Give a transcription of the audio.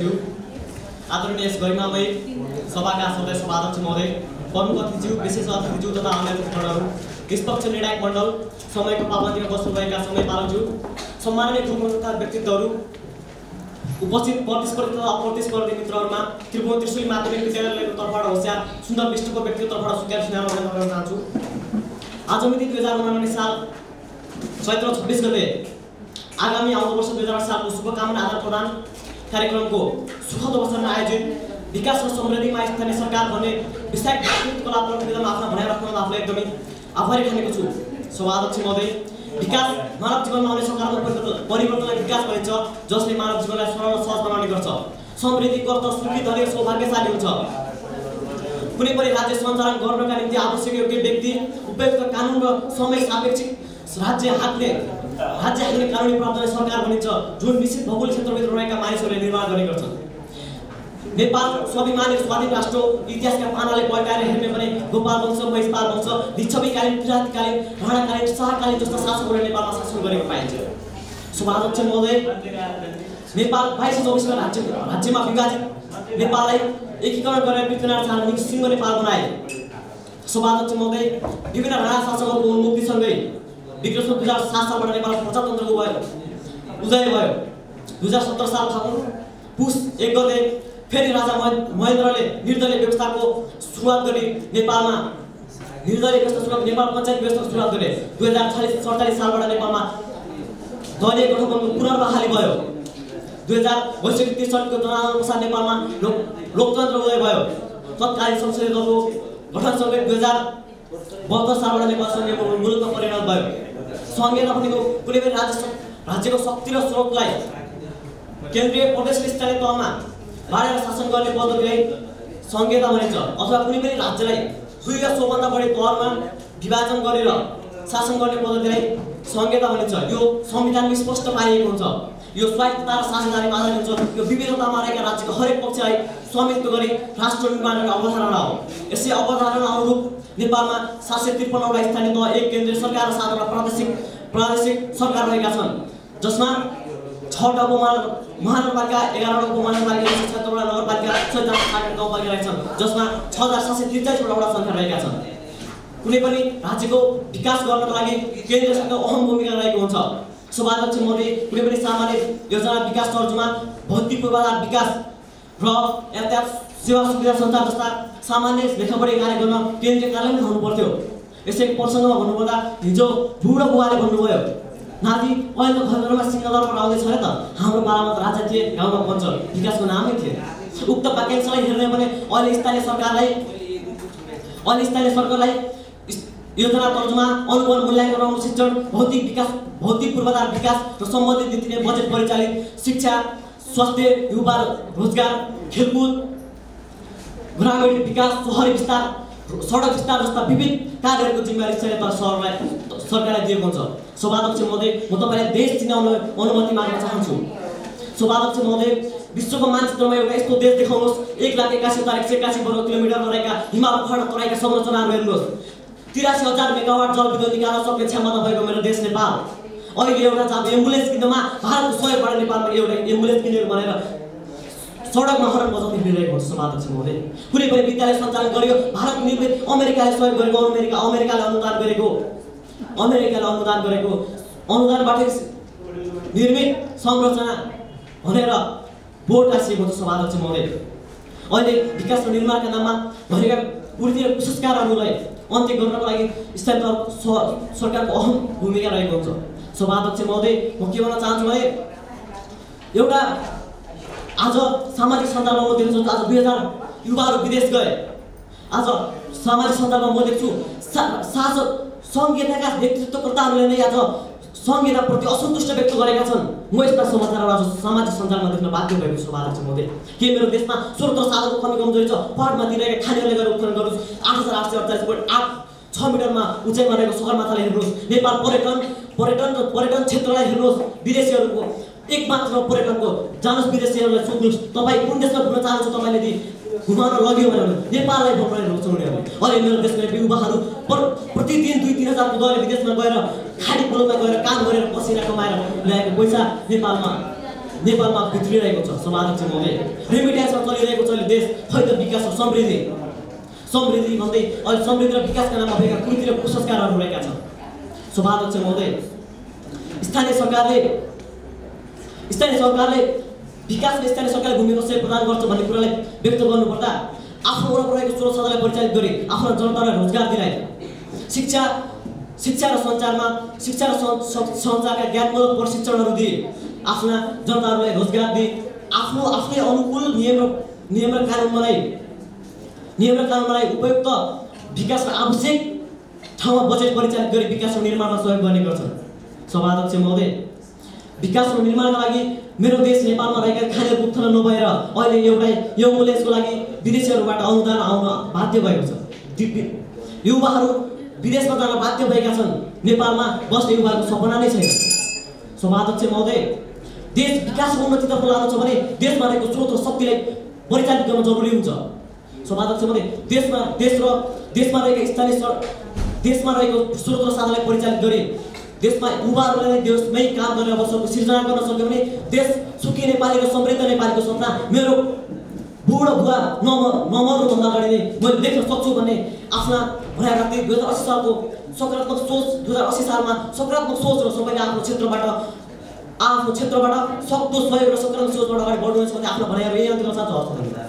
आदरणीय गरिमामय सभाका सदस्य सभाध्यक्ष महोदय प्रमुख अतिथिज्यू विशेष अतिथिज्यू तथा अन्य अतिथिगणहरू निष्पक्ष निर्णायक मण्डल समयको पाबन्दीमा बस्नुभएका समय पालकज्यू सम्माननीय गुणवत्ता व्यक्तित्वहरू उपस्थित प्रतिस्पर्धी तथा अप्रतिस्पर्धी मित्रहरूमा त्रिभुवन त्रिशुली माध्यमिक विद्यालयको तर्फबाट होसियार सुन्दर विष्टुको व्यक्तित्व तर्फबाट सुक्यार सुनाएर गर्न चाहन्छु। आज मिति दुई हजार उनानब्बे साल चैत्र छब्बिस गते आगामी आउँदो वर्ष दुई हजार सालको शुभकामना आदान प्रदान कार्यक्रमको सुखद अवसरमा आयोजित विकास र समृद्धिमा स्थानीय सरकार भन्ने विषय लाभ प्रतिवेदनमा आफ्ना भनाइ राख्नुमा आफूलाई एकदमै आभारी ठानेको छु। सभाध्यक्ष महोदय। विकास मानव जीवनमा आउने सकारात्मक परिवर्तन- परिवर्तनलाई विकास भनिन्छ जसले मानव जीवनलाई सरल सहज बनाउने गर्छ। समृद्धि कर्त सुखी धनी सौभाग्यशाली हुन्छ। कुनै पनि राज्य सञ्चालन गर्नका निम्ति आवश्यक योग्य व्यक्ति उपयुक्त कानुन र समय सापेक्षिक राज्य हातले राज्य हातले कानुनी प्रावधानले सरकार भनिन्छ जुन निश्चित भौगोलिक क्षेत्रभित्र रहेका मानिसहरूले निर्माण गर्ने गर्छन् नेपाल स्वाभिमानी स्वाधीन राष्ट्र इतिहासका पानाले पल्टाएर हेर्ने भने गोपाल वंश महिषपाल वंश लिच्छवीकालीन किराँतकालीन राणाकालीन शाहकालीन जस्ता शासकहरूले नेपालमा शासन गरेको पाइन्छ। सभाध्यक्ष महोदय नेपाल बाइस चौबिसमा राज्य राज्यमा विभाजित नेपाललाई एकीकरण गरेर पृथ्वीनारायण शाहले सिंह नेपाल बनाए सभाध्यक्ष महोदय विभिन्न राणा शासकहरूको उन्मुक्तिसँगै विक्रम दुई हजार सात सालबाट नेपाल प्रजातन्त्रको भयो उदय भयो दुई हजार सत्र साल फागुन पुस एक गते फेरि राजा महे- महेन्द्रले निर्दलीय व्यवस्थाको सुरुवात गरी नेपालमा निर्दलीय व्यवस्था सुरुवात नेपाल पञ्चायत व्यवस्थाको सुरुवात गरे दुई हजार छयालिस सडचालिस सालबाट नेपालमा दलीय गठबन्धनको पुनर्बहाली भयो दुई हजार बैसठी त्रिसठीको पश्चात नेपालमा लोक लोकतन्त्र उदय भयो तत्कालीन संसदीय दलको गठनसँगै दुई हजार बहत्तर सालबाट नेपाल सङ्घीय मुलुकमा परिणत भयो सङ्घीयता भनेको कुनै पनि राज्य राज्यको शक्ति र स्रोतलाई केन्द्रीय प्रदेश र स्थानीय तहमा बाँडेर शासन गर्ने पद्धतिलाई सङ्घीयता भनिन्छ अथवा कुनै पनि राज्यलाई दुई वा सोभन्दा बढी तहमा विभाजन गरेर शासन गर्ने पद्धतिलाई सङ्घीयता भनिन्छ यो संविधानमा स्पष्ट पारिएको हुन्छ यो स्वायत्तता र साझेदारीमा आधारित हुन्छ यो विविधतामा रहेका राज्यको हरेक पक्षलाई स्वामित्व गरी राष्ट्र निर्माणको अवधारणा हो। यसै अवधारणा अनुरूप नेपालमा सात सय त्रिपन्नवटा स्थानीय तह एक केन्द्रीय सरकार र सातवटा प्रादेशिक प्रादेशिक सरकार रहेका छन्। जसमा छवटा उपमहा महानगरपालिका एघारवटा उपमहानगरपालिका एक सय छत्तरवटा नगरपालिका सैतालिस गाउँपालिका रहेछन् जसमा छ हजार सात सय त्रिचालिसवटा वडा सङ्ख्या रहेका छन्। कुनै पनि राज्यको विकास गर्नको लागि केन्द्र सरकारको अहम भूमिका रहेको हुन्छ। सभाध्यक्ष महोदय कुनै पनि सामान्य योजना विकास तर्जुमा भौतिक पूर्वाधार विकास र यातायात सेवा सुविधा सञ्चार जस्ता सामान्य लेखापढी कार्य गर्न केन्द्रीय कार्यालयमै हुनु पर्थ्यो। यसै प्रसङ्गमा भन्नुपर्दा हिजो बुढो बुवाले भन्नुभयो नाति अहिले घर घरमा सिंहदरबार आउँदैछ त। हाम्रो पालामा त राजा थिए गाउँमा पञ्च विकासको नामै थियो उक्त वाक्यांशलाई हेर्ने भने अहिले स्थानीय सरकारलाई अहिले स्थानीय सरकारलाई योजना तर्जुमा अनुगमन मूल्याङ्कन शिक्षण भौतिक विकास भौतिक पूर्वाधार विकास र सम्बन्धित नीतिले बजेट परिचालित शिक्षा स्वास्थ्य युवा रोजगार खेलकुद ग्रामीण विकास सहरी विस्तार सडक विस्तार जस्ता विविध कार्यहरूको जिम्मेवारी स्थानीय तह सरलाई सरकारलाई दिएको हुन्छ सभाध्यक्ष महोदय म तपाईँलाई देश चिनाउन अनुमति माग्न चाहन्छु। सभाध्यक्ष महोदय विश्वको मानचित्रमा एउटा यस्तो देश देखाउनुहोस्। एक लाख एकासी हजार एकासी वर्ग किलोमिटर रहेका हिमाल पहाड तराईका संरचनाहरू हेर्नुहोस्। तिरासी हजार मेगावाट जलविद्युत निकाल्न सक्ने क्षमता भएको मेरो देश नेपाल अहिले एउटा चाहिँ एम्बुलेन्स किन्नमा भारतको सहयोगबाट नेपालमा एउटा एम्बुलेन्स किनेर भनेर सडकमा हरन बजाउँदै हिँडिरहेको हुन्छ सभाध्यक्ष महोदय कुनै पनि विद्यालय सञ्चालन गरियो भारत निर्मित अमेरिकाले सहयोग गरेको अमेरिका अमेरिकाले अनुदान गरेको। अमेरिकाले अनुदान गरेको। अनुदानबाट निर्मित संरचना भनेर बोर्ड टाँसिएको हुन्छ सभाध्यक्ष महोदय अहिले विकास निर्माणका नाममा भनेका पूर्ति पुरस्कारहरूलाई अन्त्य गर्नको लागि स्थानीय सरकारको अहम भूमिका रहेको हुन्छ। सभाध्यक्ष महोदय म के भन्न चाहन्छु भने एउटा आज सामाजिक सञ्जालमा म देख्छु आज दुई हजार युवाहरू विदेश गए। आज सामाजिक सञ्जालमा म देख्छु सा शासक सङ्घीयताका नेतृत्वकर्ताहरूले नै आज सङ्घीयताप्रति असन्तुष्ट व्यक्त गरेका छन्। म यस्ता समाचारहरू आज सामाजिक सञ्जालमा देख्न बाध्य भएको छु बालक महोदय। के मेरो देशमा स्रोत र साधनको कमी कमजोरी छ? पहाडमा दिइरहेका खानेहरूले गएर उत्खनन अडचालिस पोइन्ट आठ छ मिटरमा उचाइमा रहेको सगरमाथालाई हेर्नुहोस्। नेपाल पर्यटन पर्यटन र पर्यटन क्षेत्रलाई हेर्नुहोस् विदेशीहरूको एक मात्र पर्यटनको जानुहोस् विदेशीहरूलाई सोध्नुहोस् तपाईँ कुन देशमा घुम्न चाहनुहुन्छ तपाईँले दि घुमाउन लग्यो भने नेपाललाई भ्रमण रोज्छ उनीहरूले अहिले मेरो देशका युवाहरू पर प्रतिदिन दुई तिन हजारको दरले विदेशमा गएर खाडी मुलुकमा गएर काम गरेर पसिना कमाएर ल्याएको पैसा नेपालमा नेपालमा भित्रिरहेको छ। सभाध्यक्ष महोदय रेमिट्यान्समा चलिरहेको छ देश खै त विकास र समृद्धि। समृद्धि भन्दै अहिले समृद्धि र विकासका नाममा भएका कुर्ती र कुसंस्कारहरू रहेका छन्। सभाध्यक्ष महोदय। स्थानीय सरकारले स्थानीय सरकारले विकास र स्थानीय सरकारले भूमिका कसरी प्रदान गर्छ भन्ने कुरालाई व्यक्त गर्नुपर्दा आफ्नो वरपर रहेको स्रोत सदनलाई परिचालित गरी आफ्नो जनतालाई रोजगार दिलाए शिक्षा शिक्षा र सञ्चारमा शिक्षा र सञ्चारका ज्ञानमूलक प्रशिक्षणहरू दिए आफ्ना जनताहरूलाई रोजगार दिए आफ्नो आफ्नै अनुकूल नियम नियम र कानुन बनाए। नियम र कानुन बनाए उपयुक्त विकास र आवश्यक ठाउँमा बजेट परिचालित गरी विकास र निर्माणमा सहयोग गर्ने गर्छन् सभाध्यक्ष महोदय विकास र निर्माणका लागि मेरो देश नेपालमा रहेका खाद्य उत्थान नभएर अहिले एउटा एम्बुलेन्सको लागि विदेशीहरूबाट अनुदान आउन बाध्य भएको छ। युवाहरू विदेशमा जान बाध्य भएका छन्। नेपालमा बस्ने युवाहरूको सपना नै छैन। सभाध्यक्ष महोदय देश विकास उन्नतितर्फ छ भने देशमा रहेको स्रोत र शक्तिलाई परिचालित गर्न जरुरी हुन्छ। सभाध्यक्ष महोदय देशमा देश र देशमा रहेका स्थानीय देशमा रहेको स्रोत र साधनलाई परिचालित गरे देशमा युवाहरूले नै देशमै काम गर्ने अवसरको सिर्जना गर्न सक्यो भने देश सुखी नेपाली र समृद्ध नेपालीको सपना मेरो बुढो बुवा नम नमर्नुभन्दा अगाडि नै मैले देख्न सक्छु भन्ने आफ्ना भनाइ राख्दै दुई हजार अस्सी सालको सकारात्मक सोच दुई हजार अस्सी सालमा सकारात्मक सोच र सबैले आफ्नो क्षेत्रबाट आफ्नो क्षेत्रबाट सक्दो सहयोग र सकारात्मक सोचबाट अगाडि बढ्नुहुनेछ भन्ने आफ्नो भनाइहरू यही अन्तिम साथ हस्त